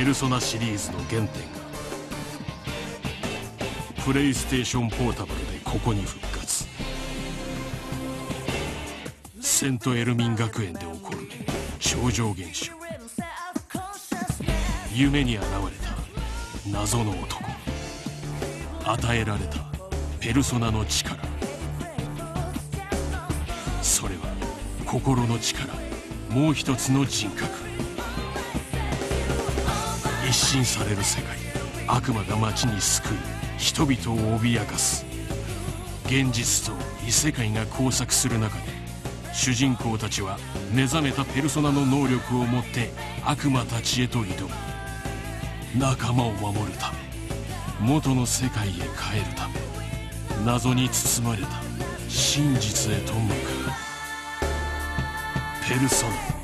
ペルソナシリーズの原点がプレイステーションポータブルでここに復活。セントエルミン学園で起こる超常現象。夢に現れた謎の男。与えられたペルソナの力。それは心の力。もう一つの人格。一新される世界。悪魔が街に救い人々を脅かす。現実と異世界が交錯する中で主人公たちは目覚めたペルソナの能力を持って悪魔たちへと挑む。仲間を守るため元の世界へ帰るため謎に包まれた真実へと向かう。ペルソナ。